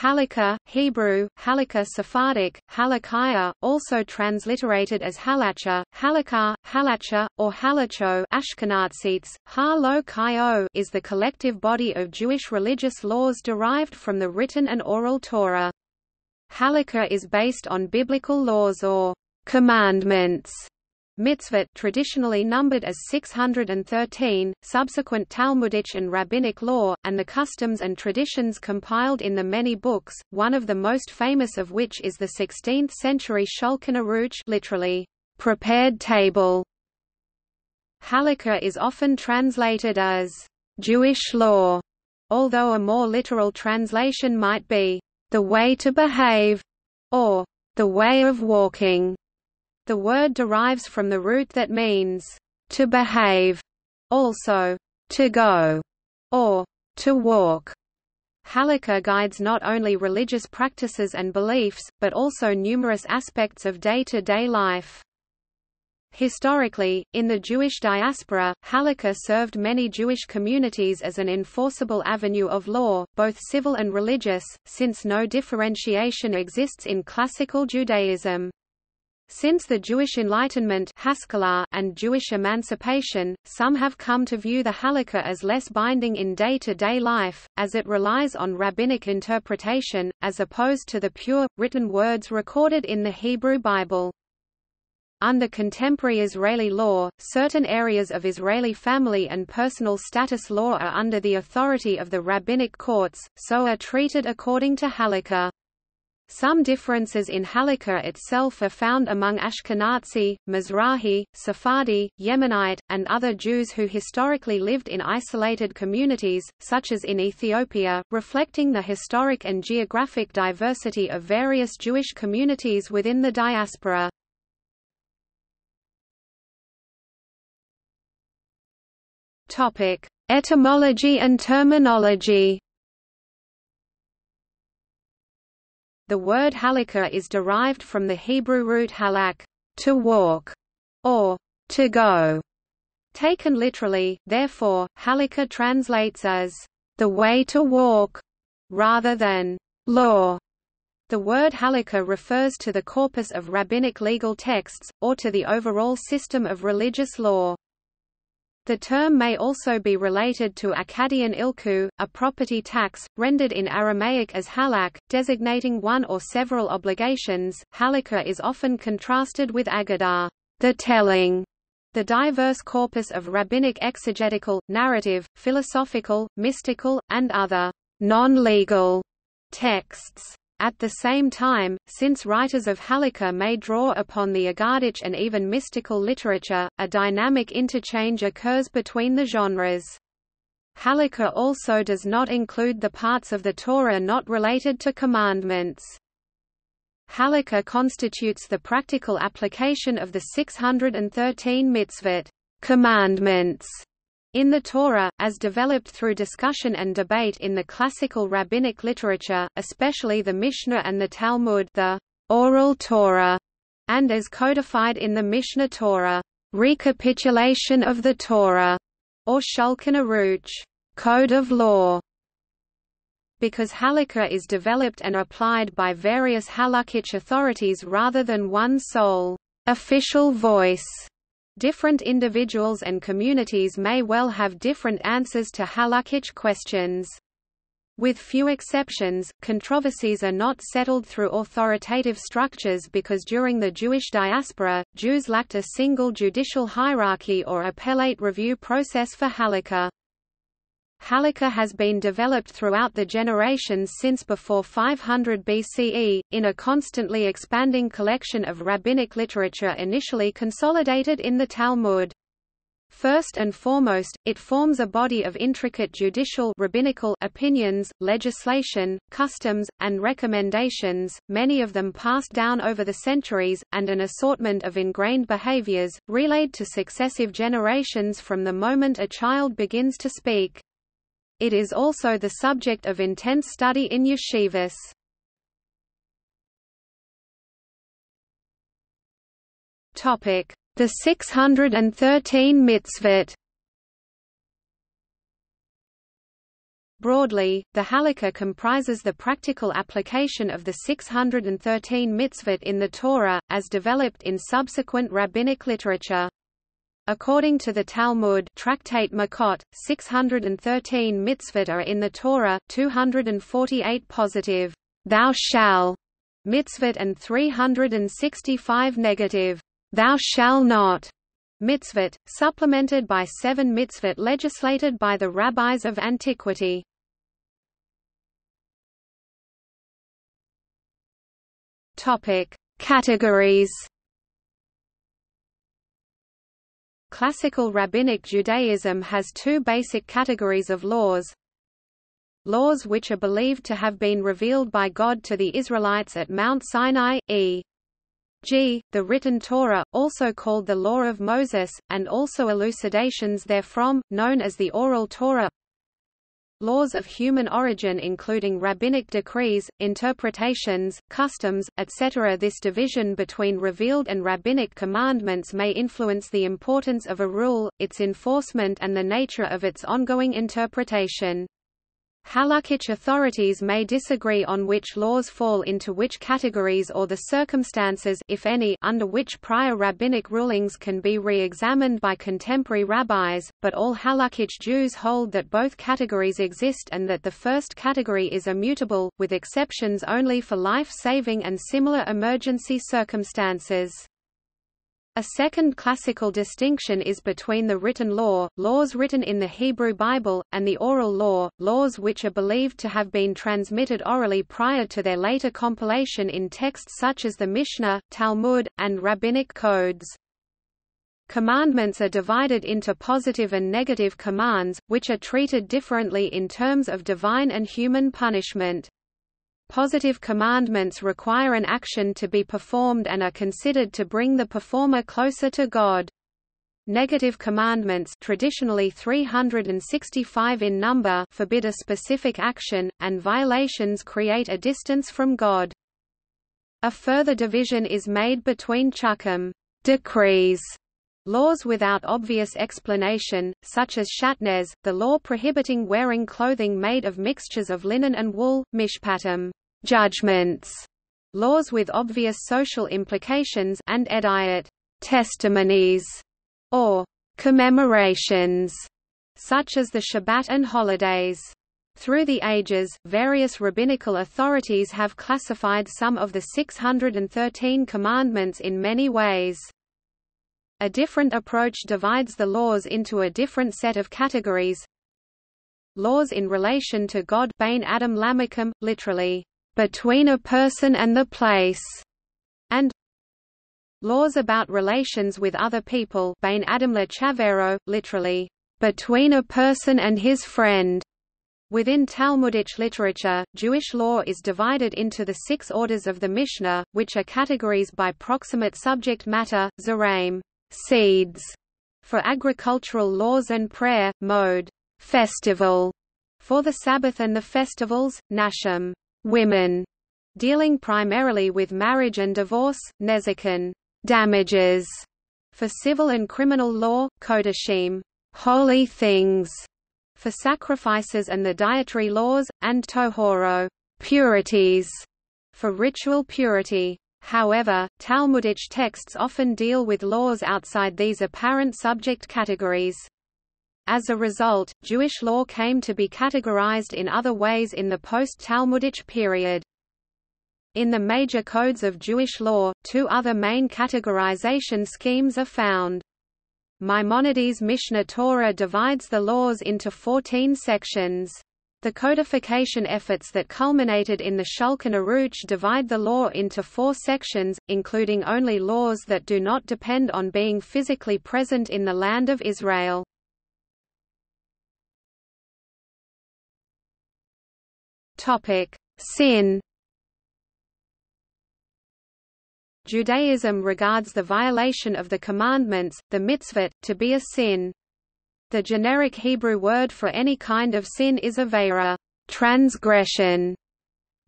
Halakha, Hebrew, Halakha Sephardic, Halakiah, also transliterated as Halacha, Halakha, Halacha, or Halacho Ashkenazites, ha is the collective body of Jewish religious laws derived from the written and oral Torah. Halakha is based on biblical laws or commandments Mitzvot traditionally numbered as 613, subsequent Talmudic and rabbinic law, and the customs and traditions compiled in the many books, one of the most famous of which is the 16th-century Shulchan Aruch literally, prepared table. Halakha is often translated as Jewish law, although a more literal translation might be the way to behave, or the way of walking. The word derives from the root that means to behave, also to go, or to walk. Halakha guides not only religious practices and beliefs, but also numerous aspects of day-to-day -day life. Historically, in the Jewish diaspora, Halakha served many Jewish communities as an enforceable avenue of law, both civil and religious, since no differentiation exists in classical Judaism. Since the Jewish Enlightenment and Jewish emancipation, some have come to view the halakha as less binding in day-to-day -day life, as it relies on rabbinic interpretation, as opposed to the pure, written words recorded in the Hebrew Bible. Under contemporary Israeli law, certain areas of Israeli family and personal status law are under the authority of the rabbinic courts, so are treated according to halakha. Some differences in halakha itself are found among Ashkenazi, Mizrahi, Sephardi, Yemenite, and other Jews who historically lived in isolated communities, such as in Ethiopia, reflecting the historic and geographic diversity of various Jewish communities within the diaspora. Etymology and terminology The word halakha is derived from the Hebrew root halak, to walk, or to go. Taken literally, therefore, halakha translates as the way to walk, rather than law. The word halakha refers to the corpus of rabbinic legal texts, or to the overall system of religious law. The term may also be related to Akkadian ilku, a property tax, rendered in Aramaic as halak, designating one or several obligations. Halakha is often contrasted with aggadah, the telling, the diverse corpus of rabbinic exegetical, narrative, philosophical, mystical, and other non-legal texts. At the same time, since writers of Halakha may draw upon the Aggadic and even mystical literature, a dynamic interchange occurs between the genres. Halakha also does not include the parts of the Torah not related to commandments. Halakha constitutes the practical application of the 613 mitzvot commandments in the Torah, as developed through discussion and debate in the classical rabbinic literature, especially the Mishnah and the Talmud the oral Torah, and as codified in the Mishneh Torah, recapitulation of the Torah, or Shulchan Aruch, code of law. Because halakha is developed and applied by various halakhic authorities rather than one sole official voice, Different individuals and communities may well have different answers to halakhic questions. With few exceptions, controversies are not settled through authoritative structures because during the Jewish diaspora, Jews lacked a single judicial hierarchy or appellate review process for halakha. Halakha has been developed throughout the generations since before 500 BCE, in a constantly expanding collection of rabbinic literature initially consolidated in the Talmud. First and foremost, it forms a body of intricate judicial rabbinical opinions, legislation, customs, and recommendations, many of them passed down over the centuries, and an assortment of ingrained behaviors, relayed to successive generations from the moment a child begins to speak. It is also the subject of intense study in yeshivas. Topic: The 613 mitzvot. Broadly, the halakha comprises the practical application of the 613 mitzvot in the Torah, as developed in subsequent rabbinic literature. According to the Talmud Tractate Makot, 613 mitzvot are in the Torah, 248 positive, thou shall, mitzvot and 365 negative, thou shall not, mitzvot, supplemented by seven mitzvot legislated by the rabbis of antiquity. Topic: Categories. Classical Rabbinic Judaism has two basic categories of laws. Laws which are believed to have been revealed by God to the Israelites at Mount Sinai, e.g., the written Torah, also called the Law of Moses, and also elucidations therefrom, known as the Oral Torah laws of human origin including rabbinic decrees, interpretations, customs, etc. This division between revealed and rabbinic commandments may influence the importance of a rule, its enforcement and the nature of its ongoing interpretation. Halakhic authorities may disagree on which laws fall into which categories or the circumstances if any, under which prior rabbinic rulings can be re-examined by contemporary rabbis, but all halakhic Jews hold that both categories exist and that the first category is immutable, with exceptions only for life-saving and similar emergency circumstances. A second classical distinction is between the written law, laws written in the Hebrew Bible, and the oral law, laws which are believed to have been transmitted orally prior to their later compilation in texts such as the Mishnah, Talmud, and rabbinic codes. Commandments are divided into positive and negative commands, which are treated differently in terms of divine and human punishment. Positive commandments require an action to be performed and are considered to bring the performer closer to God. Negative commandments traditionally 365 in number forbid a specific action, and violations create a distance from God. A further division is made between chukim decrees, laws without obvious explanation, such as shatnez, the law prohibiting wearing clothing made of mixtures of linen and wool, mishpatim, judgments, laws with obvious social implications and edayot testimonies, or commemorations, such as the Shabbat and holidays. Through the ages, various rabbinical authorities have classified some of the 613 commandments in many ways. A different approach divides the laws into a different set of categories. Laws in relation to God Bein Adam LaMakom, literally, between a person and the place, and laws about relations with other people Bein Adam le Chavero, literally, between a person and his friend. Within Talmudic literature, Jewish law is divided into the six orders of the Mishnah, which are categories by proximate subject matter, zeraim, seeds, for agricultural laws and prayer, moed, festival, for the Sabbath and the festivals, nashim, women, dealing primarily with marriage and divorce, nezikin, damages, for civil and criminal law, kodashim, holy things, for sacrifices and the dietary laws, and tohoro, purities, for ritual purity. However, Talmudic texts often deal with laws outside these apparent subject categories. As a result, Jewish law came to be categorized in other ways in the post-Talmudic period. In the major codes of Jewish law, two other main categorization schemes are found. Maimonides' Mishneh Torah divides the laws into 14 sections. The codification efforts that culminated in the Shulchan Aruch divide the law into four sections, including only laws that do not depend on being physically present in the land of Israel. Topic: Sin. Judaism regards the violation of the commandments, the mitzvot, to be a sin. The generic Hebrew word for any kind of sin is avera, transgression.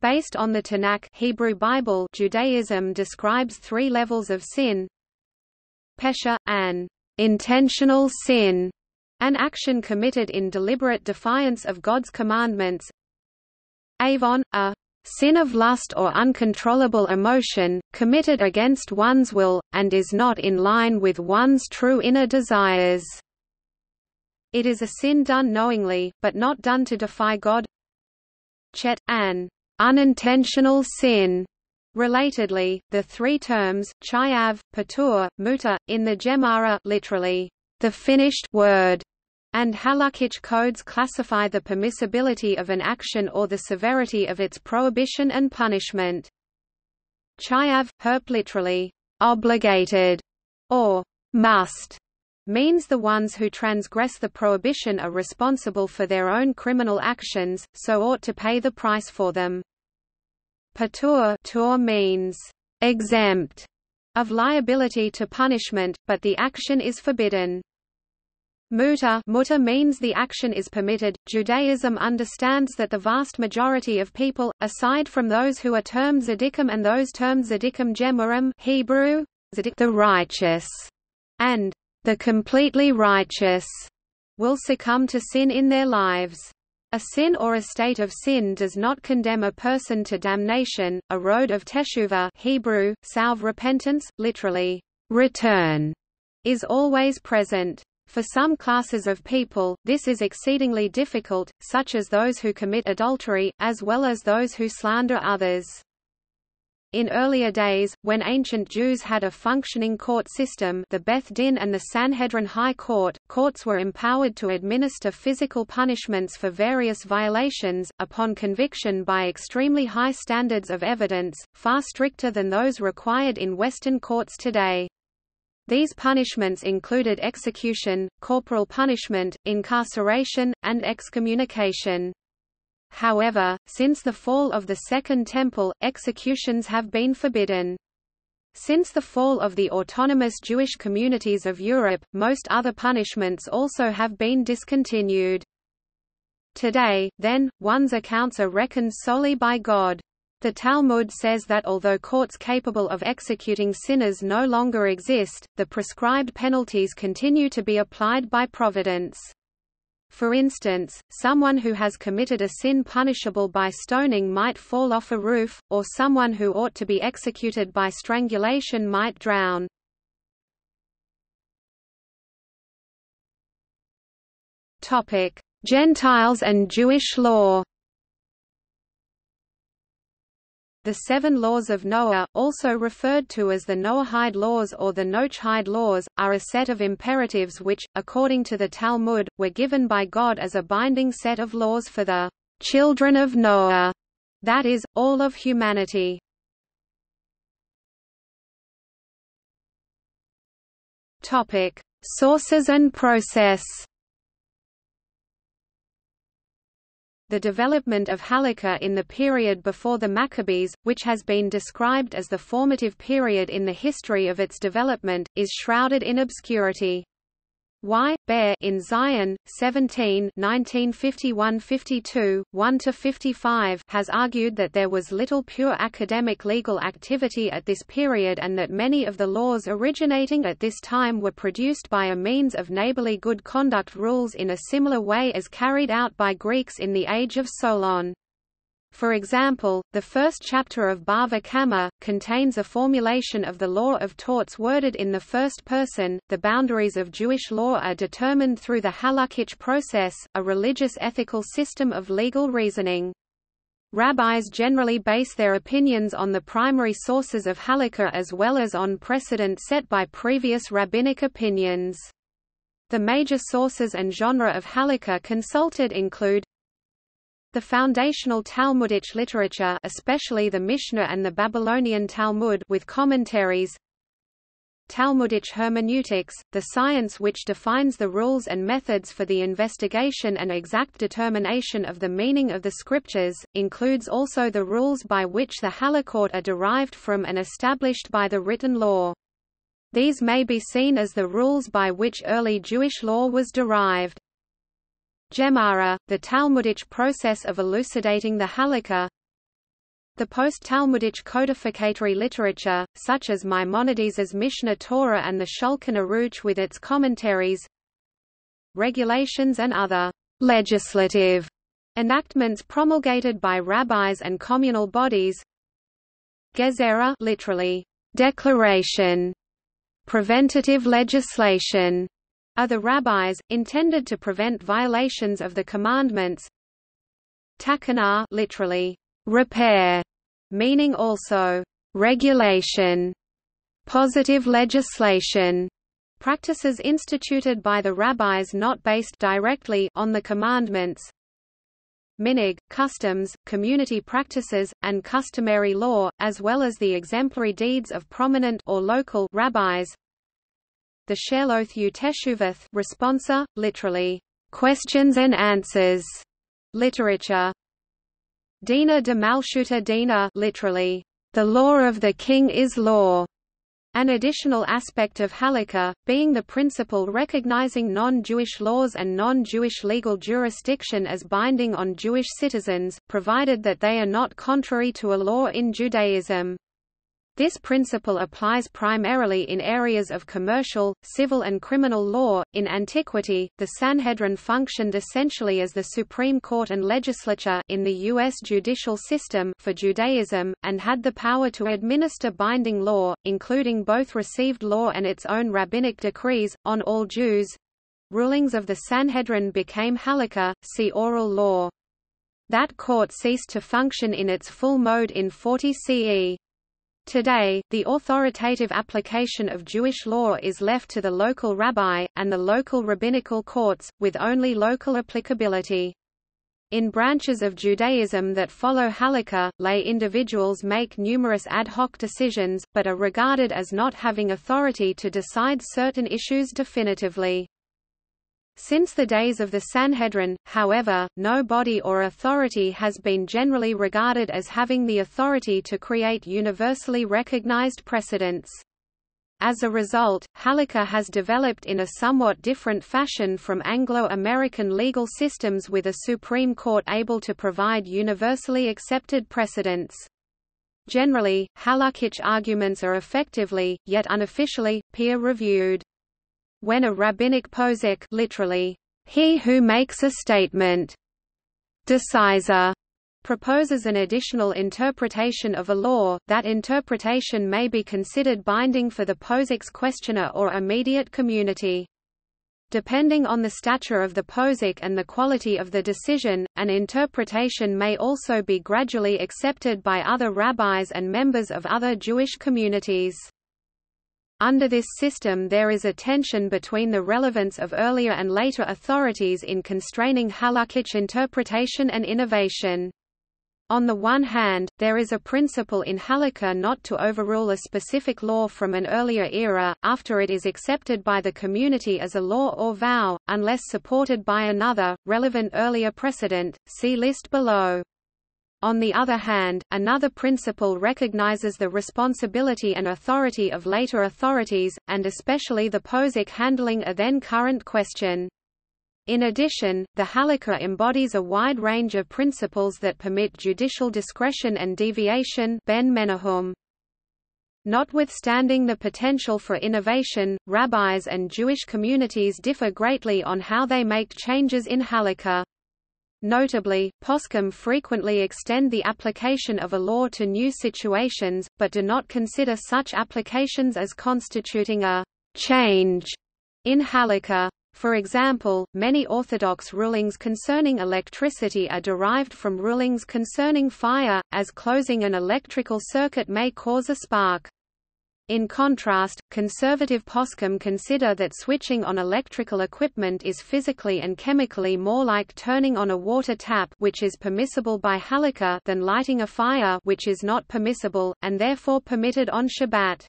Based on the Tanakh Hebrew Bible, Judaism describes three levels of sin: pesha, an intentional sin, An action committed in deliberate defiance of God's commandments. Avon, a sin of lust or uncontrollable emotion, committed against one's will, and is not in line with one's true inner desires. It is a sin done knowingly, but not done to defy God. Chet, an unintentional sin. Relatedly, the three terms, chayav, patur, muta, in the Gemara literally, the finished word, and halakhic codes classify the permissibility of an action or the severity of its prohibition and punishment. Chayav, herp literally, obligated, or must, means the ones who transgress the prohibition are responsible for their own criminal actions, so ought to pay the price for them. Patur tur means exempt of liability to punishment, but the action is forbidden. Muta, muta means the action is permitted. Judaism understands that the vast majority of people, aside from those who are termed tzaddikim and those termed tzaddikim gemurim Hebrew, the righteous, and the completely righteous, will succumb to sin in their lives. A sin or a state of sin does not condemn a person to damnation. A road of teshuva Hebrew, salve repentance, literally, return, is always present. For some classes of people, this is exceedingly difficult, such as those who commit adultery, as well as those who slander others. In earlier days, when ancient Jews had a functioning court system the Beth Din and the Sanhedrin High Court, courts were empowered to administer physical punishments for various violations, upon conviction by extremely high standards of evidence, far stricter than those required in Western courts today. These punishments included execution, corporal punishment, incarceration, and excommunication. However, since the fall of the Second Temple, executions have been forbidden. Since the fall of the autonomous Jewish communities of Europe, most other punishments also have been discontinued. Today, then, one's accounts are reckoned solely by God. The Talmud says that although courts capable of executing sinners no longer exist, the prescribed penalties continue to be applied by providence. For instance, someone who has committed a sin punishable by stoning might fall off a roof, or someone who ought to be executed by strangulation might drown. Gentiles and Jewish law The Seven Laws of Noah, also referred to as the Noahide laws or the Noachide laws, are a set of imperatives which, according to the Talmud, were given by God as a binding set of laws for the children of Noah, that is, all of humanity. Sources and process the development of Halakha in the period before the Maccabees, which has been described as the formative period in the history of its development, is shrouded in obscurity. Y. Baer in Zion, 17 1951–52, 1–55 has argued that there was little pure academic legal activity at this period and that many of the laws originating at this time were produced by a means of neighborly good conduct rules in a similar way as carried out by Greeks in the age of Solon. For example, the first chapter of Bava Kama contains a formulation of the law of torts worded in the first person. The boundaries of Jewish law are determined through the halakhic process, a religious ethical system of legal reasoning. Rabbis generally base their opinions on the primary sources of halakha as well as on precedent set by previous rabbinic opinions. The major sources and genre of halakha consulted include the foundational Talmudic literature especially the Mishnah and the Babylonian Talmud with commentaries Talmudic hermeneutics, the science which defines the rules and methods for the investigation and exact determination of the meaning of the scriptures, includes also the rules by which the halakhot are derived from and established by the written law. These may be seen as the rules by which early Jewish law was derived. Gemara, the Talmudic process of elucidating the Halakha The post-Talmudic codificatory literature, such as Maimonides' Mishneh Torah and the Shulchan Aruch with its commentaries regulations and other legislative enactments promulgated by rabbis and communal bodies. Gezerah literally, declaration, preventative legislation, are the rabbis, intended to prevent violations of the commandments. Takanah literally, repair, meaning also regulation, positive legislation, practices instituted by the rabbis not based directly on the commandments. Minhag, customs, community practices, and customary law, as well as the exemplary deeds of prominent or local rabbis. The Sheloth Uteshuvath responsa, literally, questions and answers, literature. Dina de Malchuta Dina literally, the law of the king is law. An additional aspect of halakha, being the principle recognizing non-Jewish laws and non-Jewish legal jurisdiction as binding on Jewish citizens, provided that they are not contrary to a law in Judaism. This principle applies primarily in areas of commercial, civil and criminal law. In antiquity, the Sanhedrin functioned essentially as the Supreme Court and legislature in the U.S. judicial system for Judaism, and had the power to administer binding law, including both received law and its own rabbinic decrees, on all Jews. Rulings of the Sanhedrin became halakha, see oral law. That court ceased to function in its full mode in 40 CE. Today, the authoritative application of Jewish law is left to the local rabbi, and the local rabbinical courts, with only local applicability. In branches of Judaism that follow halakha, lay individuals make numerous ad hoc decisions, but are regarded as not having authority to decide certain issues definitively. Since the days of the Sanhedrin, however, no body or authority has been generally regarded as having the authority to create universally recognized precedents. As a result, halakha has developed in a somewhat different fashion from Anglo-American legal systems with a Supreme Court able to provide universally accepted precedents. Generally, halakhic arguments are effectively, yet unofficially, peer-reviewed. When a rabbinic posek literally, he who makes a statement, decisor, proposes an additional interpretation of a law, that interpretation may be considered binding for the posek's questioner or immediate community. Depending on the stature of the posek and the quality of the decision, an interpretation may also be gradually accepted by other rabbis and members of other Jewish communities. Under this system there is a tension between the relevance of earlier and later authorities in constraining halakhic interpretation and innovation. On the one hand, there is a principle in halakha not to overrule a specific law from an earlier era, after it is accepted by the community as a law or vow, unless supported by another, relevant earlier precedent, see list below. On the other hand, another principle recognizes the responsibility and authority of later authorities, and especially the posek handling a then current question. In addition, the halakha embodies a wide range of principles that permit judicial discretion and deviation ben Menahem. Notwithstanding the potential for innovation, rabbis and Jewish communities differ greatly on how they make changes in halakha. Notably, poskim frequently extend the application of a law to new situations, but do not consider such applications as constituting a change in halakha. For example, many Orthodox rulings concerning electricity are derived from rulings concerning fire, as closing an electrical circuit may cause a spark. In contrast, conservative poskim consider that switching on electrical equipment is physically and chemically more like turning on a water tap which is permissible by halakha than lighting a fire which is not permissible, and therefore permitted on Shabbat.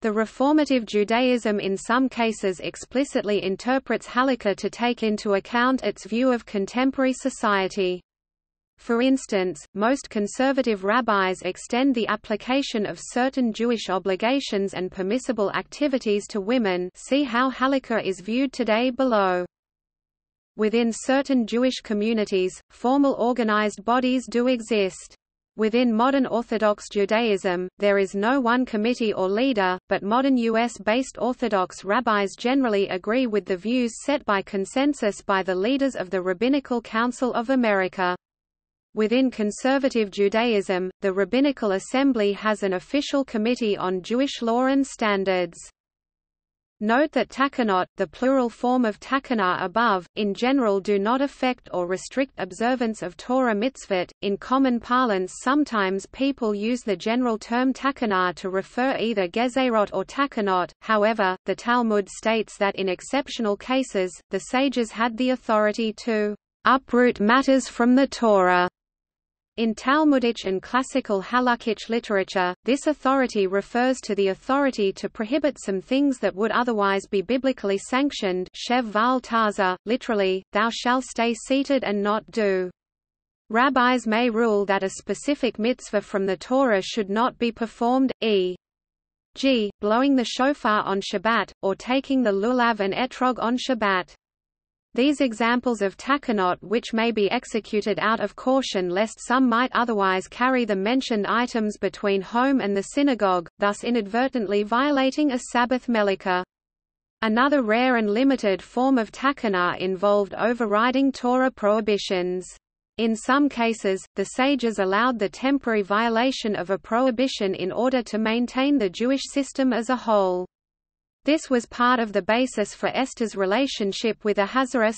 The reformative Judaism in some cases explicitly interprets halakha to take into account its view of contemporary society. For instance, most conservative rabbis extend the application of certain Jewish obligations and permissible activities to women see how halakha is viewed today below. Within certain Jewish communities, formal organized bodies do exist. Within modern Orthodox Judaism, there is no one committee or leader, but modern U.S.-based Orthodox rabbis generally agree with the views set by consensus by the leaders of the Rabbinical Council of America. Within conservative Judaism, the Rabbinical Assembly has an official committee on Jewish law and standards. Note that takanot, the plural form of takana above, in general do not affect or restrict observance of Torah mitzvot. In common parlance sometimes people use the general term takana to refer either gezerot or takanot, however, the Talmud states that in exceptional cases, the sages had the authority to uproot matters from the Torah in Talmudic and classical halakhic literature, this authority refers to the authority to prohibit some things that would otherwise be biblically sanctioned shev v'al ta'aseh, literally, thou shalt stay seated and not do. Rabbis may rule that a specific mitzvah from the Torah should not be performed, e.g., blowing the shofar on Shabbat, or taking the lulav and etrog on Shabbat. These examples of takanot which may be executed out of caution lest some might otherwise carry the mentioned items between home and the synagogue, thus inadvertently violating a Sabbath melakha. Another rare and limited form of takana involved overriding Torah prohibitions. In some cases, the sages allowed the temporary violation of a prohibition in order to maintain the Jewish system as a whole. This was part of the basis for Esther's relationship with Ahasuerus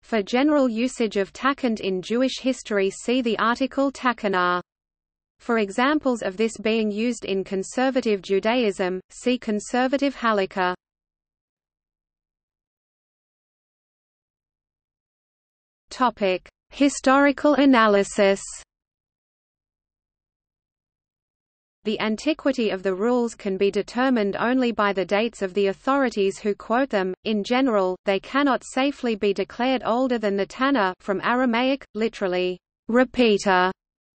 For general usage of takant in Jewish history see the article takanah. For examples of this being used in conservative Judaism, see conservative halakha. Historical analysis. The antiquity of the rules can be determined only by the dates of the authorities who quote them. In general, they cannot safely be declared older than the Tanna from Aramaic, literally, repeater,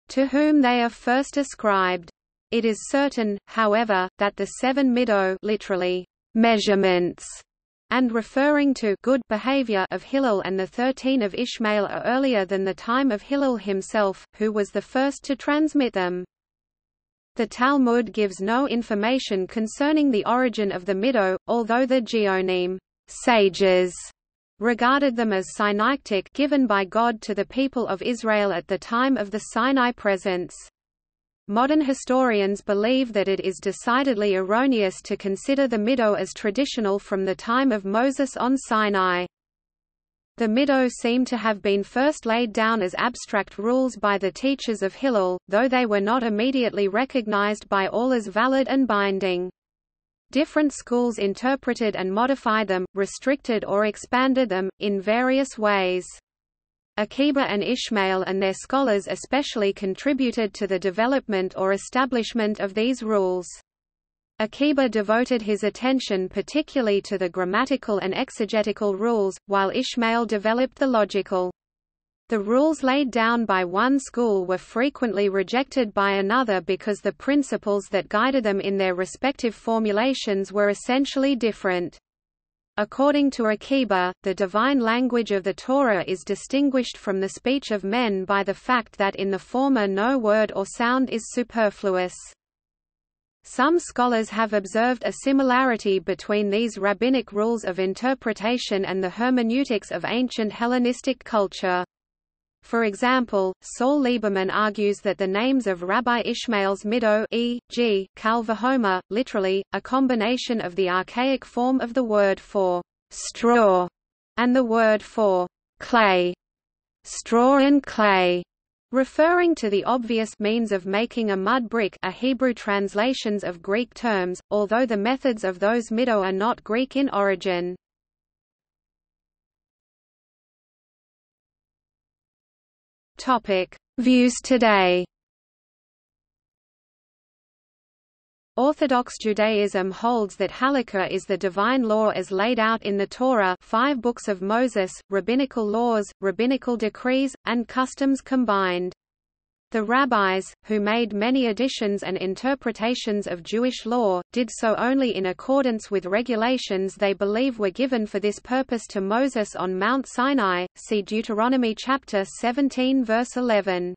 to whom they are first ascribed. It is certain, however, that the seven mido literally, measurements, and referring to good behavior of Hillel and the thirteen of Ishmael are earlier than the time of Hillel himself, who was the first to transmit them. The Talmud gives no information concerning the origin of the Mido, although the Geonim sages regarded them as Sinaitic given by God to the people of Israel at the time of the Sinai presence. Modern historians believe that it is decidedly erroneous to consider the Mido as traditional from the time of Moses on Sinai. The Mido seem to have been first laid down as abstract rules by the teachers of Hillel, though they were not immediately recognized by all as valid and binding. Different schools interpreted and modified them, restricted or expanded them, in various ways. Akiba and Ishmael and their scholars especially contributed to the development or establishment of these rules. Akiba devoted his attention particularly to the grammatical and exegetical rules, while Ishmael developed the logical. The rules laid down by one school were frequently rejected by another because the principles that guided them in their respective formulations were essentially different. According to Akiba, the divine language of the Torah is distinguished from the speech of men by the fact that in the former no word or sound is superfluous. Some scholars have observed a similarity between these rabbinic rules of interpretation and the hermeneutics of ancient Hellenistic culture. For example, Saul Lieberman argues that the names of Rabbi Ishmael's Mido e.g., Kal va-chomer, literally, a combination of the archaic form of the word for straw and the word for clay, straw and clay, Referring to the obvious means of making a mud brick are Hebrew translations of Greek terms, although the methods of those Mido are not Greek in origin. Views today Orthodox Judaism holds that halakha is the divine law as laid out in the Torah five books of Moses, rabbinical laws, rabbinical decrees, and customs combined. The rabbis, who made many additions and interpretations of Jewish law, did so only in accordance with regulations they believe were given for this purpose to Moses on Mount Sinai, see Deuteronomy chapter 17 verse 11.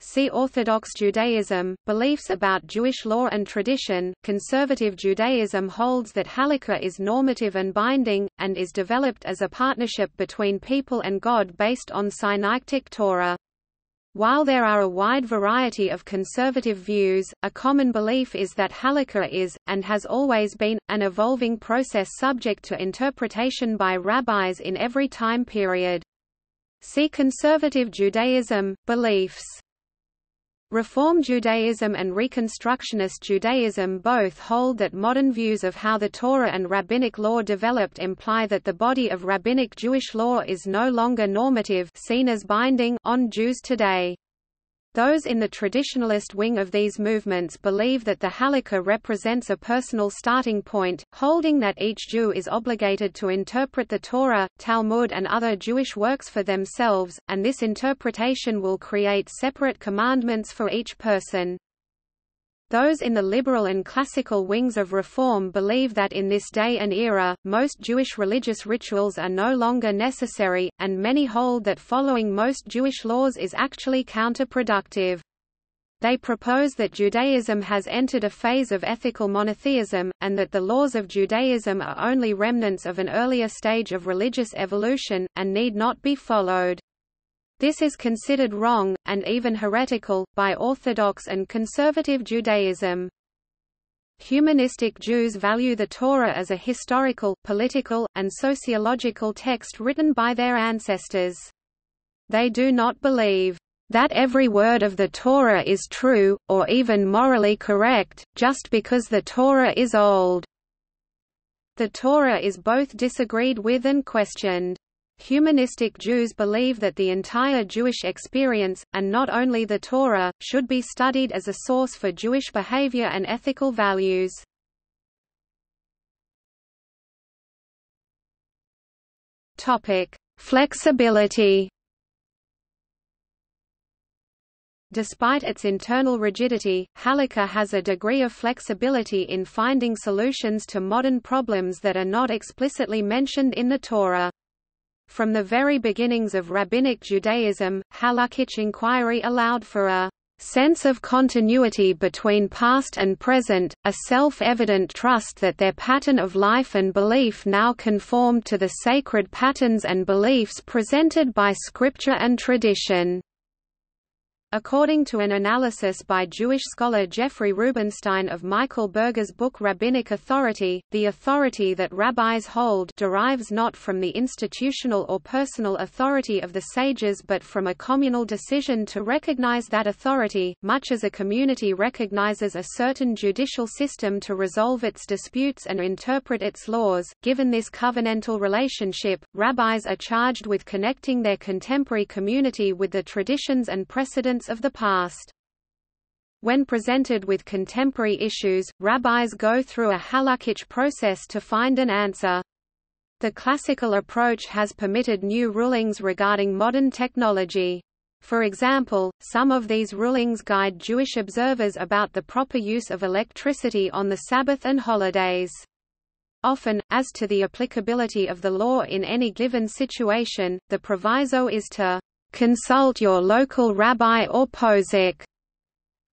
See Orthodox Judaism, beliefs about Jewish law and tradition. Conservative Judaism holds that halakha is normative and binding, and is developed as a partnership between people and God based on Sinaitic Torah. While there are a wide variety of conservative views, a common belief is that halakha is, and has always been, an evolving process subject to interpretation by rabbis in every time period. See Conservative Judaism, beliefs Reform Judaism and Reconstructionist Judaism both hold that modern views of how the Torah and rabbinic law developed imply that the body of rabbinic Jewish law is no longer normative seen as binding on Jews today. Those in the traditionalist wing of these movements believe that the halakha represents a personal starting point, holding that each Jew is obligated to interpret the Torah, Talmud and other Jewish works for themselves, and this interpretation will create separate commandments for each person. Those in the liberal and classical wings of Reform believe that in this day and era, most Jewish religious rituals are no longer necessary, and many hold that following most Jewish laws is actually counterproductive. They propose that Judaism has entered a phase of ethical monotheism, and that the laws of Judaism are only remnants of an earlier stage of religious evolution, and need not be followed. This is considered wrong, and even heretical, by Orthodox and conservative Judaism. Humanistic Jews value the Torah as a historical, political, and sociological text written by their ancestors. They do not believe that every word of the Torah is true, or even morally correct, just because the Torah is old. The Torah is both disagreed with and questioned. Humanistic Jews believe that the entire Jewish experience, and not only the Torah, should be studied as a source for Jewish behavior and ethical values. Flexibility. Despite its internal rigidity, Halakha has a degree of flexibility in finding solutions to modern problems that are not explicitly mentioned in the Torah. From the very beginnings of Rabbinic Judaism, halakhic inquiry allowed for a sense of continuity between past and present, a self-evident trust that their pattern of life and belief now conformed to the sacred patterns and beliefs presented by scripture and tradition. According to an analysis by Jewish scholar Jeffrey Rubenstein of Michael Berger's book Rabbinic Authority, the authority that rabbis hold derives not from the institutional or personal authority of the sages but from a communal decision to recognize that authority, much as a community recognizes a certain judicial system to resolve its disputes and interpret its laws. Given this covenantal relationship, rabbis are charged with connecting their contemporary community with the traditions and precedents of the past. When presented with contemporary issues, rabbis go through a halakhic process to find an answer. The classical approach has permitted new rulings regarding modern technology. For example, some of these rulings guide Jewish observers about the proper use of electricity on the Sabbath and holidays. Often, as to the applicability of the law in any given situation, the proviso is to consult your local rabbi or posek.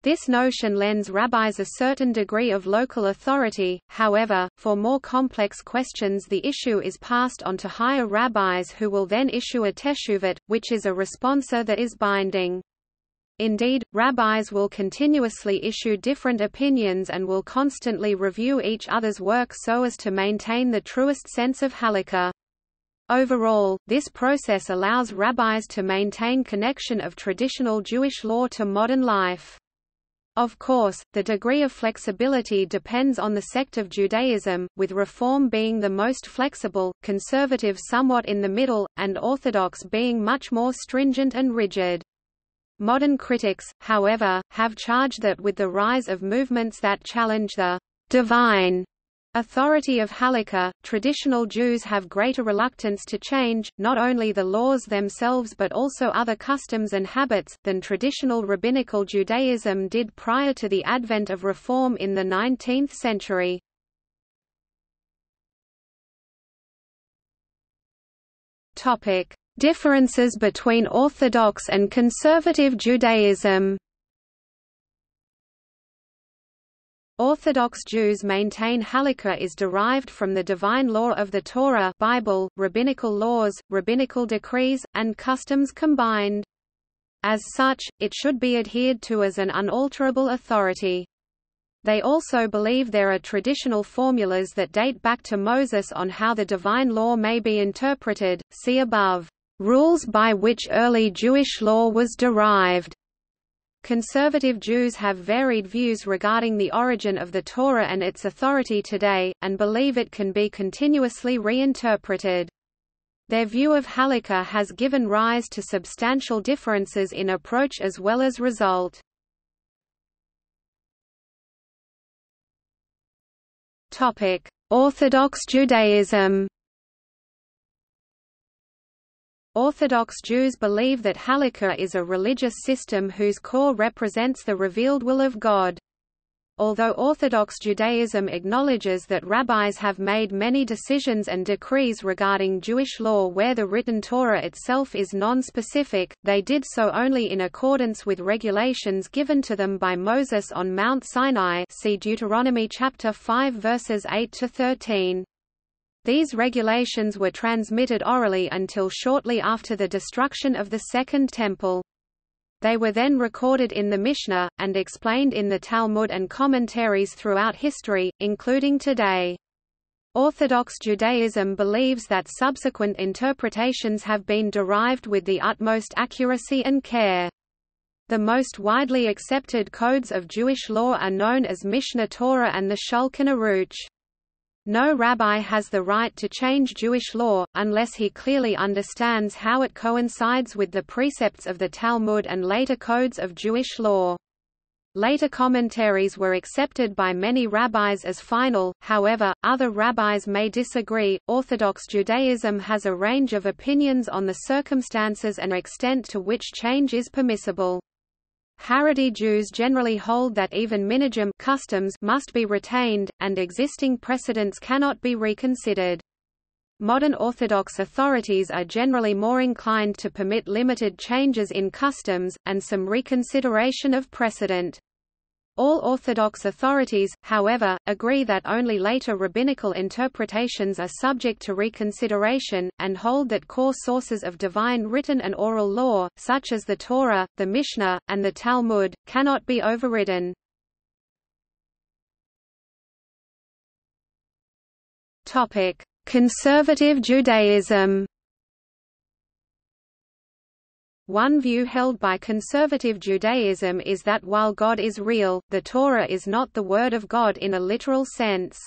This notion lends rabbis a certain degree of local authority, however, for more complex questions the issue is passed on to higher rabbis who will then issue a teshuvat, which is a responsa that is binding. Indeed, rabbis will continuously issue different opinions and will constantly review each other's work so as to maintain the truest sense of halakha. Overall, this process allows rabbis to maintain connection of traditional Jewish law to modern life. Of course, the degree of flexibility depends on the sect of Judaism, with Reform being the most flexible, Conservative somewhat in the middle, and Orthodox being much more stringent and rigid. Modern critics, however, have charged that with the rise of movements that challenge the divine Authority of Halakha, traditional Jews have greater reluctance to change, not only the laws themselves but also other customs and habits, than traditional rabbinical Judaism did prior to the advent of Reform in the 19th century. Differences between Orthodox and Conservative Judaism Orthodox Jews maintain halakha is derived from the divine law of the Torah Bible, rabbinical laws, rabbinical decrees, and customs combined. As such, it should be adhered to as an unalterable authority. They also believe there are traditional formulas that date back to Moses on how the divine law may be interpreted, see above, "...rules by which early Jewish law was derived." Conservative Jews have varied views regarding the origin of the Torah and its authority today, and believe it can be continuously reinterpreted. Their view of Halakha has given rise to substantial differences in approach as well as result. Orthodox Judaism Orthodox Jews believe that Halakha is a religious system whose core represents the revealed will of God. Although Orthodox Judaism acknowledges that rabbis have made many decisions and decrees regarding Jewish law where the written Torah itself is non-specific, they did so only in accordance with regulations given to them by Moses on Mount Sinai see Deuteronomy chapter 5 verses 8 to 13. These regulations were transmitted orally until shortly after the destruction of the Second Temple. They were then recorded in the Mishnah, and explained in the Talmud and commentaries throughout history, including today. Orthodox Judaism believes that subsequent interpretations have been derived with the utmost accuracy and care. The most widely accepted codes of Jewish law are known as Mishneh Torah and the Shulchan Aruch. No rabbi has the right to change Jewish law, unless he clearly understands how it coincides with the precepts of the Talmud and later codes of Jewish law. Later commentaries were accepted by many rabbis as final, however, other rabbis may disagree. Orthodox Judaism has a range of opinions on the circumstances and extent to which change is permissible. Haredi Jews generally hold that even minhagim customs must be retained, and existing precedents cannot be reconsidered. Modern Orthodox authorities are generally more inclined to permit limited changes in customs, and some reconsideration of precedent. All Orthodox authorities, however, agree that only later rabbinical interpretations are subject to reconsideration, and hold that core sources of divine written and oral law, such as the Torah, the Mishnah, and the Talmud, cannot be overridden. Conservative Judaism One view held by conservative Judaism is that while God is real, the Torah is not the word of God in a literal sense.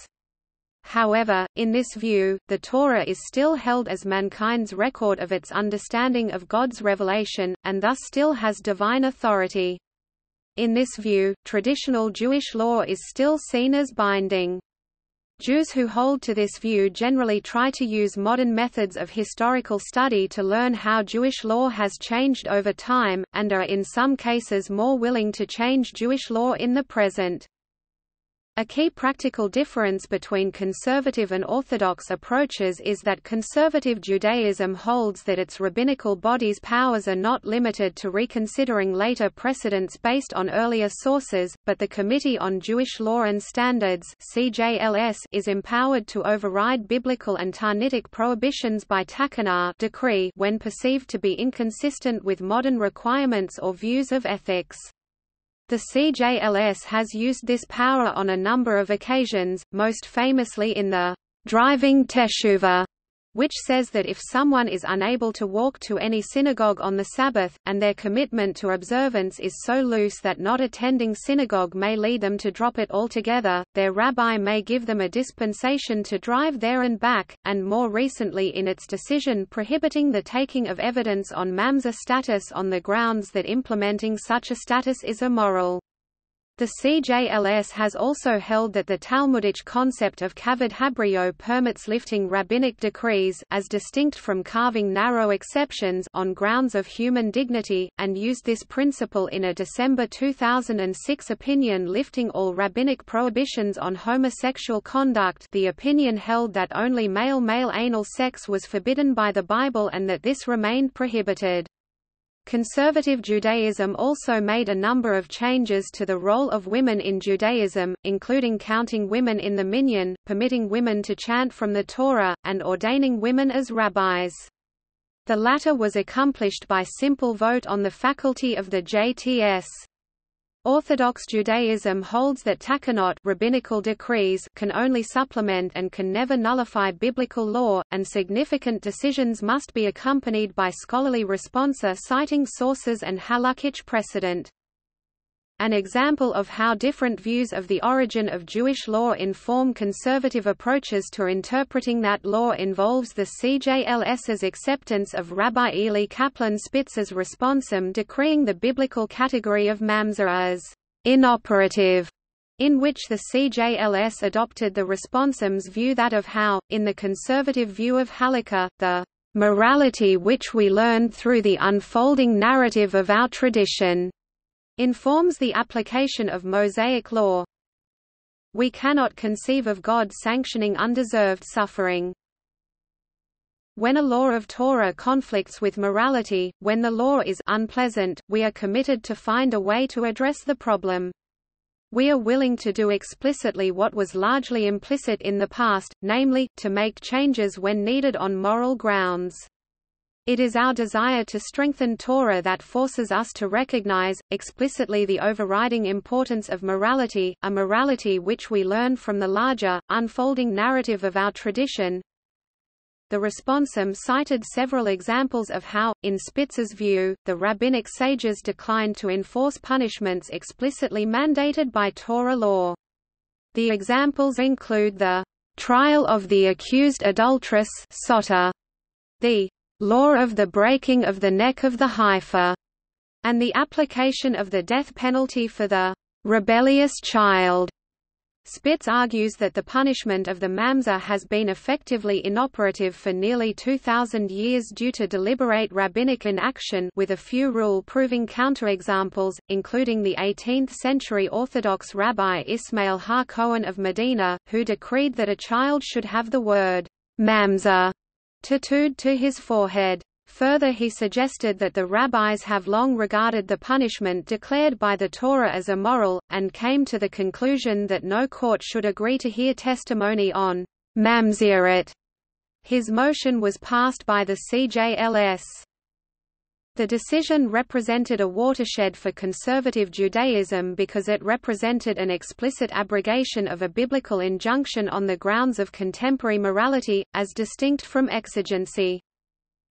However, in this view, the Torah is still held as mankind's record of its understanding of God's revelation, and thus still has divine authority. In this view, traditional Jewish law is still seen as binding. Jews who hold to this view generally try to use modern methods of historical study to learn how Jewish law has changed over time, and are in some cases more willing to change Jewish law in the present. A key practical difference between conservative and orthodox approaches is that conservative Judaism holds that its rabbinical body's powers are not limited to reconsidering later precedents based on earlier sources, but the Committee on Jewish Law and Standards (CJLS) is empowered to override biblical and Tannaitic prohibitions by takanah decree when perceived to be inconsistent with modern requirements or views of ethics. The CJLS has used this power on a number of occasions, most famously in the driving teshuvah which says that if someone is unable to walk to any synagogue on the Sabbath, and their commitment to observance is so loose that not attending synagogue may lead them to drop it altogether, their rabbi may give them a dispensation to drive there and back, and more recently in its decision prohibiting the taking of evidence on mamzer status on the grounds that implementing such a status is immoral. The CJLS has also held that the Talmudic concept of kavod habriyot permits lifting rabbinic decrees as distinct from carving narrow exceptions on grounds of human dignity, and used this principle in a December 2006 opinion lifting all rabbinic prohibitions on homosexual conduct the opinion held that only male-male anal sex was forbidden by the Bible and that this remained prohibited. Conservative Judaism also made a number of changes to the role of women in Judaism, including counting women in the minyan, permitting women to chant from the Torah, and ordaining women as rabbis. The latter was accomplished by simple vote on the faculty of the JTS. Orthodox Judaism holds that takanot rabbinical decrees can only supplement and can never nullify biblical law, and significant decisions must be accompanied by scholarly responsa citing sources and halakhic precedent. An example of how different views of the origin of Jewish law inform conservative approaches to interpreting that law involves the CJLS's acceptance of Rabbi Elie Kaplan Spitz's responsum decreeing the biblical category of mamzer as inoperative, in which the CJLS adopted the responsum's view that of how, in the conservative view of Halakha, the morality which we learn through the unfolding narrative of our tradition informs the application of Mosaic law. We cannot conceive of God sanctioning undeserved suffering. When a law of Torah conflicts with morality, when the law is unpleasant, we are committed to find a way to address the problem. We are willing to do explicitly what was largely implicit in the past, namely, to make changes when needed on moral grounds. It is our desire to strengthen Torah that forces us to recognize, explicitly the overriding importance of morality, a morality which we learn from the larger, unfolding narrative of our tradition. The responsum cited several examples of how, in Spitz's view, the rabbinic sages declined to enforce punishments explicitly mandated by Torah law. The examples include the trial of the accused adulteress Sota, the law of the breaking of the neck of the heifer, and the application of the death penalty for the rebellious child. Spitz argues that the punishment of the mamzer has been effectively inoperative for nearly 2,000 years due to deliberate rabbinic inaction with a few rule-proving counterexamples, including the 18th-century Orthodox rabbi Ishmael ha-Kohen of Modena, who decreed that a child should have the word mamzer tattooed to his forehead. Further he suggested that the rabbis have long regarded the punishment declared by the Torah as immoral, and came to the conclusion that no court should agree to hear testimony on mamzerut. His motion was passed by the CJLS. The decision represented a watershed for conservative Judaism because it represented an explicit abrogation of a biblical injunction on the grounds of contemporary morality, as distinct from exigency.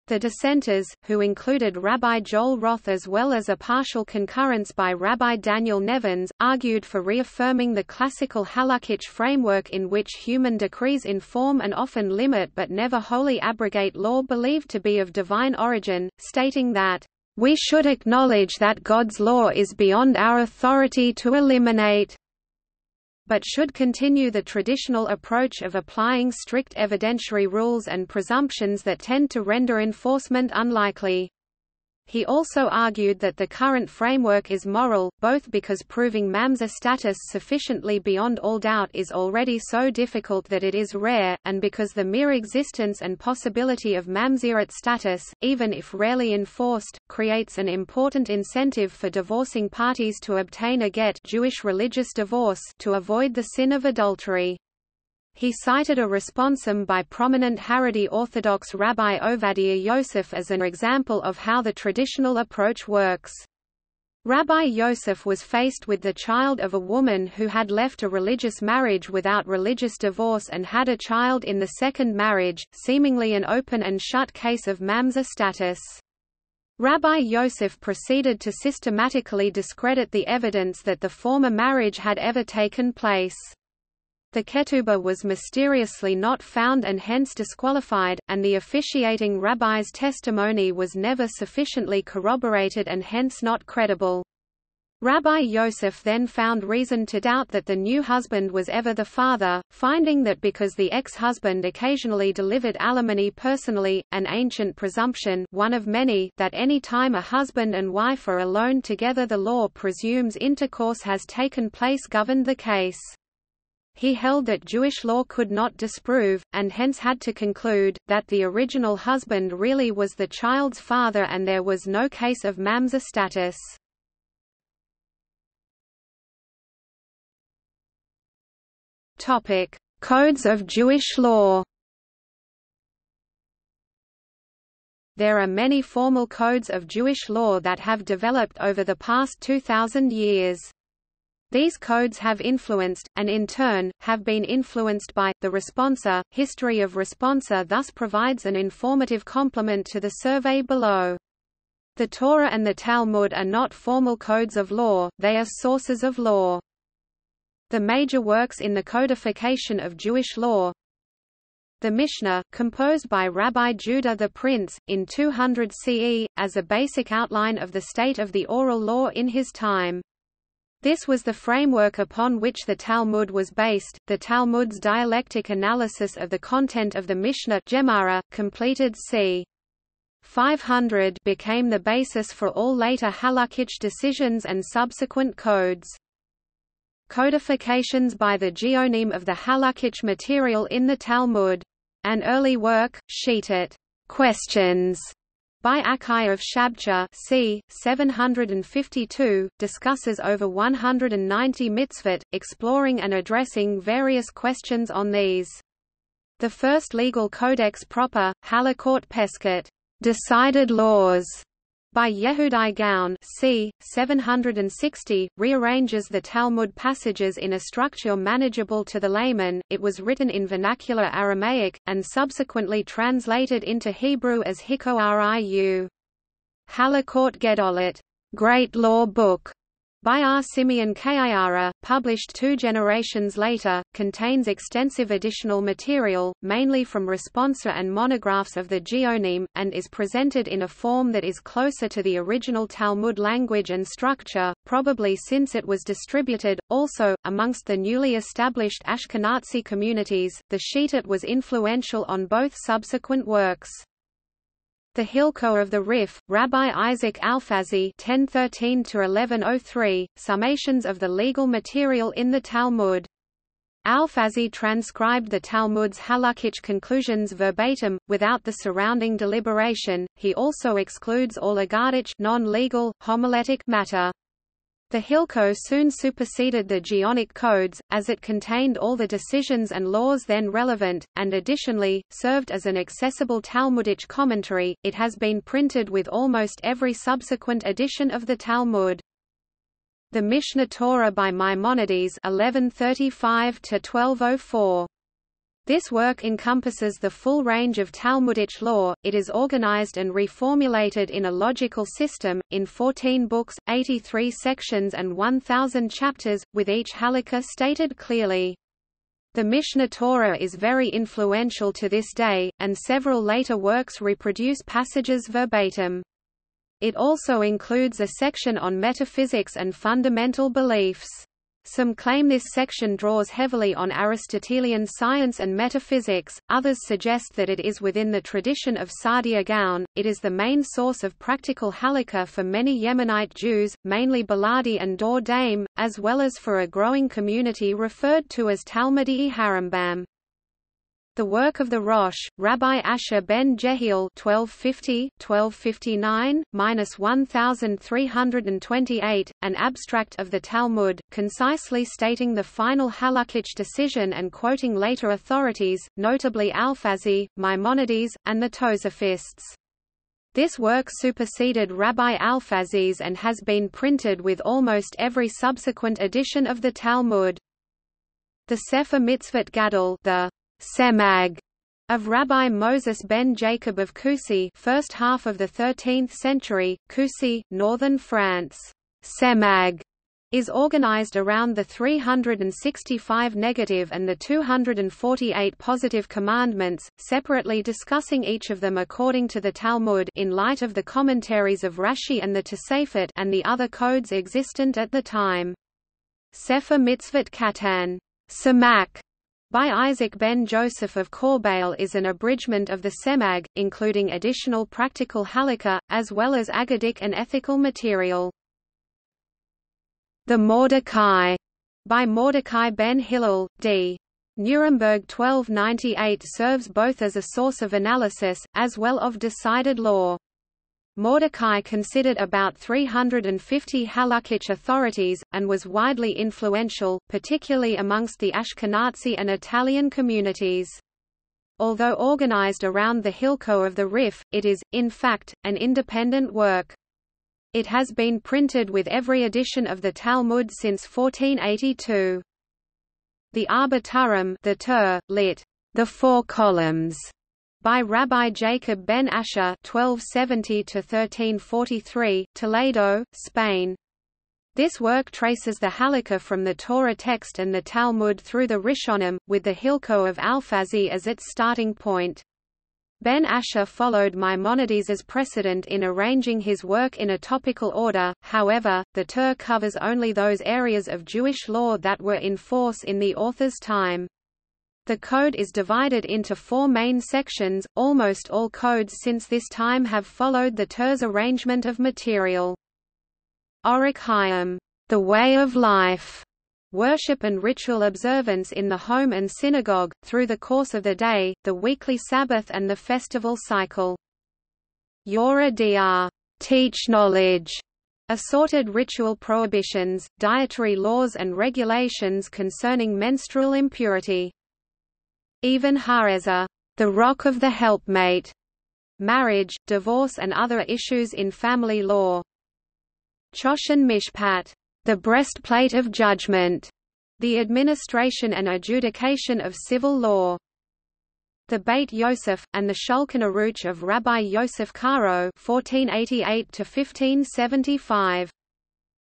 The dissenters, who included Rabbi Joel Roth as well as a partial concurrence by Rabbi Daniel Nevins, argued for reaffirming the classical halakhic framework in which human decrees inform and often limit but never wholly abrogate law believed to be of divine origin, stating that, "...we should acknowledge that God's law is beyond our authority to eliminate." But should continue the traditional approach of applying strict evidentiary rules and presumptions that tend to render enforcement unlikely. He also argued that the current framework is moral, both because proving mamzer status sufficiently beyond all doubt is already so difficult that it is rare, and because the mere existence and possibility of mamzerut status, even if rarely enforced, creates an important incentive for divorcing parties to obtain a get Jewish religious divorce to avoid the sin of adultery. He cited a responsum by prominent Haredi Orthodox Rabbi Ovadia Yosef as an example of how the traditional approach works. Rabbi Yosef was faced with the child of a woman who had left a religious marriage without religious divorce and had a child in the second marriage, seemingly an open and shut case of mamzer status. Rabbi Yosef proceeded to systematically discredit the evidence that the former marriage had ever taken place. The ketubah was mysteriously not found and hence disqualified, and the officiating rabbi's testimony was never sufficiently corroborated and hence not credible. Rabbi Yosef then found reason to doubt that the new husband was ever the father, finding that because the ex-husband occasionally delivered alimony personally, an ancient presumption one of many that any time a husband and wife are alone together the law presumes intercourse has taken place governed the case. He held that Jewish law could not disprove, and hence had to conclude, that the original husband really was the child's father and there was no case of mamzer status. Codes of Jewish law. There are many formal codes of Jewish law that have developed over the past 2000 years. These codes have influenced, and in turn, have been influenced by, the responsa. History of responsa thus provides an informative complement to the survey below. The Torah and the Talmud are not formal codes of law, they are sources of law. The major works in the codification of Jewish law the Mishnah, composed by Rabbi Judah the Prince, in 200 CE, as a basic outline of the state of the oral law in his time. This was the framework upon which the Talmud was based. The Talmud's dialectic analysis of the content of the Mishnah Gemara, completed c. 500 became the basis for all later halakhic decisions and subsequent codes. Codifications by the Geonim of the Halakhic material in the Talmud. An early work, Sheiltot Questions by Achai of Shabcha c. 752, discusses over 190 mitzvot, exploring and addressing various questions on these. The first legal codex proper, Halakot Pesukot, decided laws, by Yehudai Gaon c. 760, rearranges the Talmud passages in a structure manageable to the layman. It was written in vernacular Aramaic, and subsequently translated into Hebrew as Hilchot Re'u. Halakot Gedolot, Great Law Book, by R. Simeon Kayara, published two generations later, contains extensive additional material, mainly from responsa and monographs of the Geonim, and is presented in a form that is closer to the original Talmud language and structure, probably since it was distributed. Also, amongst the newly established Ashkenazi communities, the Sheiltot was influential on both subsequent works. The Hilchot of the Rif, Rabbi Isaac Alfasi (1013–1103), summations of the legal material in the Talmud. Alfasi transcribed the Talmud's halakhic conclusions verbatim, without the surrounding deliberation. He also excludes all aggadic non-legal, homiletic matter. The Hilchot soon superseded the Geonic codes, as it contained all the decisions and laws then relevant, and additionally, served as an accessible Talmudic commentary. It has been printed with almost every subsequent edition of the Talmud. The Mishneh Torah by Maimonides 1135 1204 this work encompasses the full range of Talmudic law, it is organized and reformulated in a logical system, in 14 books, 83 sections and 1,000 chapters, with each halakha stated clearly. The Mishneh Torah is very influential to this day, and several later works reproduce passages verbatim. It also includes a section on metaphysics and fundamental beliefs. Some claim this section draws heavily on Aristotelian science and metaphysics, others suggest that it is within the tradition of Saadia Gaon. It is the main source of practical halakha for many Yemenite Jews, mainly Baladi and Dor Daim, as well as for a growing community referred to as Talmidei Harambam. The work of the Rosh, Rabbi Asher ben Jehiel (1250–1259–1328), an abstract of the Talmud, concisely stating the final halakhic decision and quoting later authorities, notably Alfasi, Maimonides, and the Tosafists. This work superseded Rabbi Alfasi's and has been printed with almost every subsequent edition of the Talmud. The Sefer Mitzvot Gadol, the Semag of Rabbi Moses ben Jacob of Coucy first half of the 13th century, Coucy, northern France. Semag is organized around the 365 negative and the 248 positive commandments, separately discussing each of them according to the Talmud in light of the commentaries of Rashi and the Tosafot and the other codes existent at the time. Sefer Mitzvot Katan Semak, by Isaac ben Joseph of Corbeil is an abridgment of the Semag, including additional practical halakha, as well as aggadic and ethical material. The Mordecai, by Mordecai ben Hillel, d. Nuremberg 1298 serves both as a source of analysis, as well of decided law. Mordecai considered about 350 halakhic authorities, and was widely influential, particularly amongst the Ashkenazi and Italian communities. Although organized around the Hilchot of the Rif, it is, in fact, an independent work. It has been printed with every edition of the Talmud since 1482. The Arba the Tur, lit. The Four Columns, by Rabbi Jacob ben Asher (1270–1343), Toledo, Spain. This work traces the Halakha from the Torah text and the Talmud through the Rishonim, with the Hilchot of Alfasi as its starting point. Ben Asher followed Maimonides' precedent in arranging his work in a topical order, however, the Tur covers only those areas of Jewish law that were in force in the author's time. The code is divided into four main sections, almost all codes since this time have followed the Tur's arrangement of material. Orach the way of life, worship and ritual observance in the home and synagogue, through the course of the day, the weekly Sabbath and the festival cycle. Yoreh De'ah teach knowledge, assorted ritual prohibitions, dietary laws and regulations concerning menstrual impurity. Even Ha'ezer, the rock of the helpmate, marriage, divorce and other issues in family law. Choshen Mishpat, the breastplate of judgment, the administration and adjudication of civil law. The Beit Yosef, and the Shulchan Aruch of Rabbi Yosef Karo 1488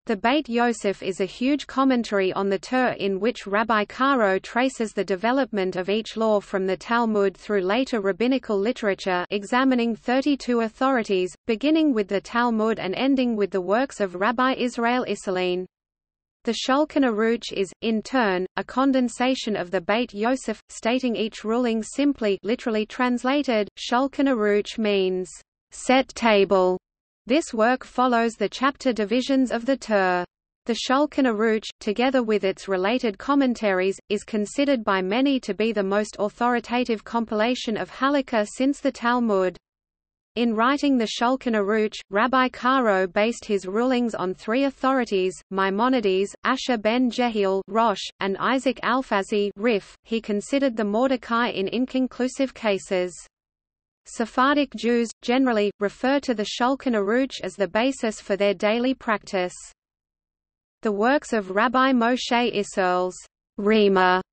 The Beit Yosef is a huge commentary on the Tur in which Rabbi Karo traces the development of each law from the Talmud through later rabbinical literature examining 32 authorities, beginning with the Talmud and ending with the works of Rabbi Israel Isserlin. The Shulchan Aruch is, in turn, a condensation of the Beit Yosef, stating each ruling simply literally translated, Shulchan Aruch means, set table. This work follows the chapter divisions of the Tur. The Shulchan Aruch, together with its related commentaries, is considered by many to be the most authoritative compilation of halakha since the Talmud. In writing the Shulchan Aruch, Rabbi Karo based his rulings on three authorities, Maimonides, Asher ben Jehiel Rosh, and Isaac Alfasi Rif. .He considered the Mordecai in inconclusive cases. Sephardic Jews, generally, refer to the Shulchan Aruch as the basis for their daily practice. The works of Rabbi Moshe Isserles Rima,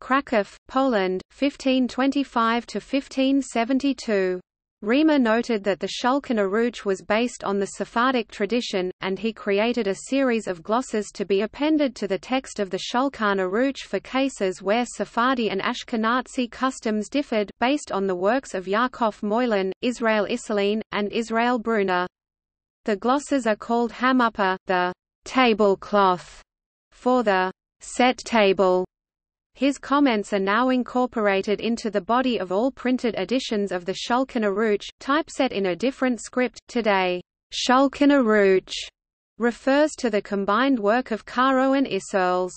Kraków, Poland, 1525–1572. Rima noted that the Shulchan Aruch was based on the Sephardic tradition, and he created a series of glosses to be appended to the text of the Shulchan Aruch for cases where Sephardi and Ashkenazi customs differed, based on the works of Yaakov Moelin, Israel Isserlin, and Israel Bruna. The glosses are called HaMappa, the tablecloth, for the set table his comments are now incorporated into the body of all printed editions of the Shulchan Aruch, typeset in a different script. Today, Shulchan Aruch refers to the combined work of Karo and Isserles.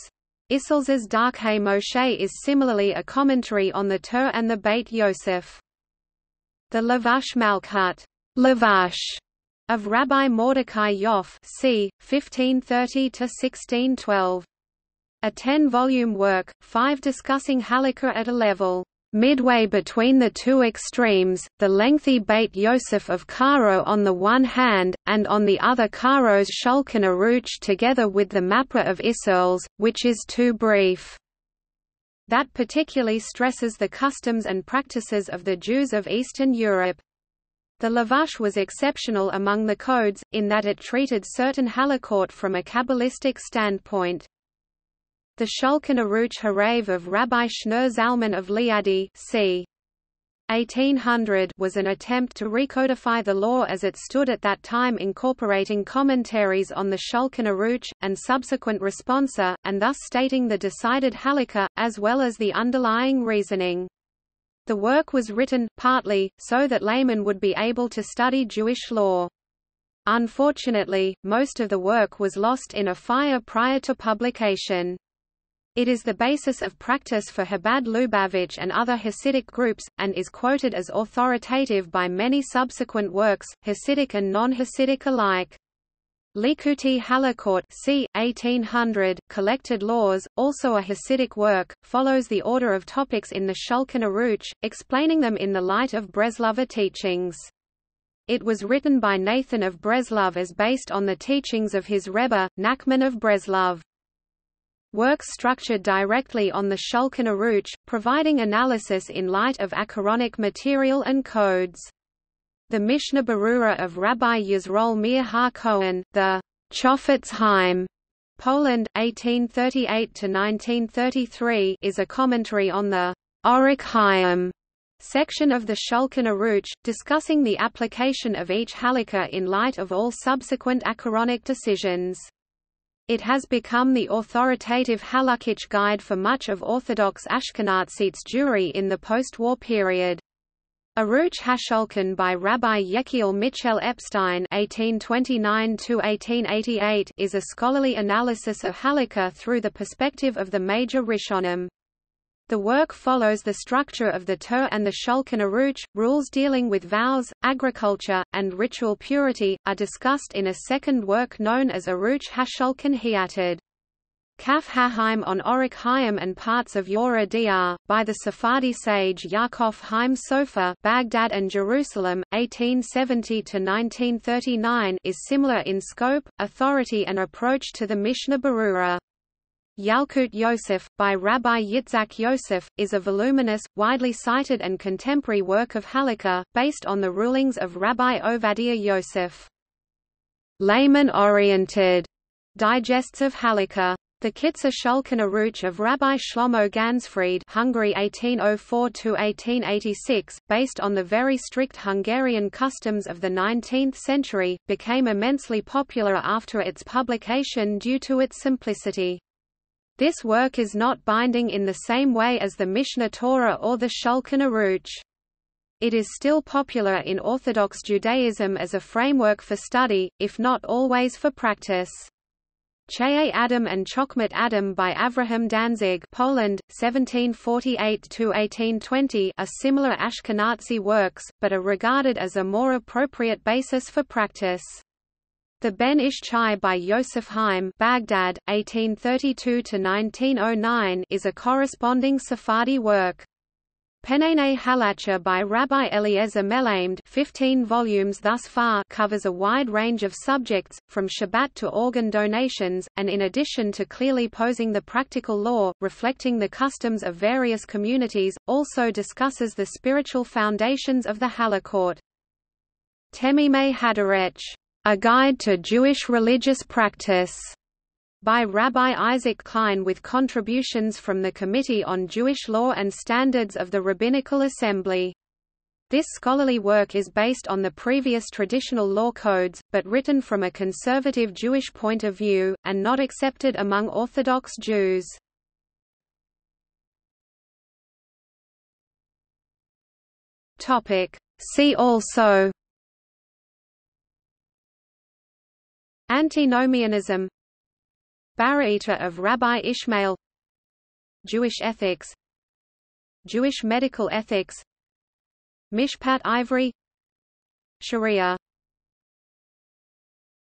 Isserles's Darkei Moshe is similarly a commentary on the Tur and the Beit Yosef. The Levush Malchut Levush of Rabbi Mordecai Yoffe c. 1530–1612 a ten-volume work, five discussing halakha at a level midway between the two extremes, the lengthy Beit Yosef of Karo on the one hand, and on the other Karo's Shulchan Aruch together with the Mappa of Isserles, which is too brief. That particularly stresses the customs and practices of the Jews of Eastern Europe. The Levush was exceptional among the codes, in that it treated certain halachot from a Kabbalistic standpoint. The Shulchan Aruch Harav of Rabbi Shneur Zalman of Liadi c. 1800 was an attempt to recodify the law as it stood at that time incorporating commentaries on the Shulchan Aruch, and subsequent responsa, and thus stating the decided halakha, as well as the underlying reasoning. The work was written, partly, so that laymen would be able to study Jewish law. Unfortunately, most of the work was lost in a fire prior to publication. It is the basis of practice for Chabad Lubavitch and other Hasidic groups, and is quoted as authoritative by many subsequent works, Hasidic and non-Hasidic alike. Likutei Halakot c. 1800, Collected Laws, also a Hasidic work, follows the order of topics in the Shulchan Aruch, explaining them in the light of Breslover teachings. It was written by Nathan of Breslov as based on the teachings of his Rebbe, Nachman of Breslov. Works structured directly on the Shulchan Aruch, providing analysis in light of Acharonic material and codes. The Mishnah Berurah of Rabbi Yisroel Meir HaKohen, the Chofetz Chaim, Poland, 1838–1933 is a commentary on the Orach Chaim section of the Shulchan Aruch, discussing the application of each halakha in light of all subsequent Acharonic decisions. It has become the authoritative halakhic guide for much of Orthodox Ashkenazites Jewry in the post-war period. Aruch Hashulchan by Rabbi Yechiel Michel Epstein (1829–1888) is a scholarly analysis of halakha through the perspective of the major Rishonim. The work follows the structure of the Tur and the Shulchan Aruch. Rules dealing with vows, agriculture, and ritual purity are discussed in a second work known as Aruch HaShulchan HeAtid. Kaf HaHaim on Orach Chaim and parts of Yoreh De'ah, by the Sephardi sage Yaakov Haim Sofer Baghdad and Jerusalem, 1870 to 1939, is similar in scope, authority and approach to the Mishnah Berurah. Yalkut Yosef, by Rabbi Yitzhak Yosef, is a voluminous, widely cited and contemporary work of halakha, based on the rulings of Rabbi Ovadia Yosef. Layman-oriented digests of halakha. The Kitzur Shulchan Aruch of Rabbi Shlomo Ganzfried Hungary 1804–1886, based on the very strict Hungarian customs of the 19th century, became immensely popular after its publication due to its simplicity. This work is not binding in the same way as the Mishneh Torah or the Shulchan Aruch. It is still popular in Orthodox Judaism as a framework for study, if not always for practice. Chayei Adam and Chochmat Adam by Avraham Danzig Poland, 1748–1820 are similar Ashkenazi works, but are regarded as a more appropriate basis for practice. The Ben Ish Chai by Yosef Haim Baghdad, 1832–1909 is a corresponding Sephardi work. Peninei Halacha by Rabbi Eliezer Melamed 15 volumes thus far covers a wide range of subjects, from Shabbat to organ donations, and in addition to clearly posing the practical law, reflecting the customs of various communities, also discusses the spiritual foundations of the halachot. Temimei Hadarech a Guide to Jewish Religious Practice by Rabbi Isaac Klein with contributions from the Committee on Jewish Law and Standards of the Rabbinical Assembly. This scholarly work is based on the previous traditional law codes, but written from a conservative Jewish point of view, and not accepted among Orthodox Jews. See also Antinomianism. Baraita of Rabbi Ishmael. Jewish ethics. Jewish medical ethics. Mishpat Ivri Sharia